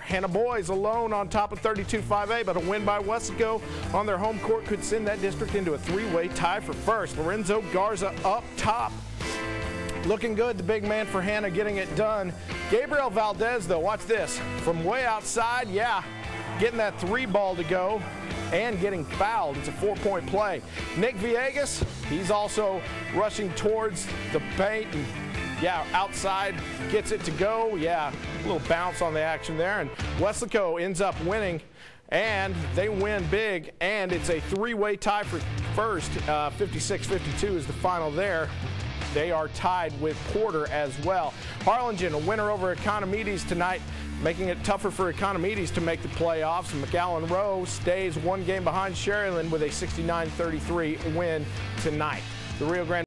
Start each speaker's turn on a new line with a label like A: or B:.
A: Hanna Boys alone on top of 32-5A, but a win by Weslaco on their home court could send that district into a three-way tie for first. Lorenzo Garza up top. Looking good, the big man for Hanna getting it done. Gabriel Valdez, though, watch this. From way outside, yeah, getting that three ball to go and getting fouled. It's a four-point play. Nick Villegas, he's also rushing towards the paint and yeah, outside, gets it to go. Yeah, a little bounce on the action there. And Weslaco ends up winning, and they win big. And it's a three-way tie for first. 56-52 uh, is the final there. They are tied with Porter as well. Harlingen, a winner over Economedes tonight, making it tougher for Economedes to make the playoffs. McAllen Rowe stays one game behind Sharyland with a 69-33 win tonight. The Rio Grande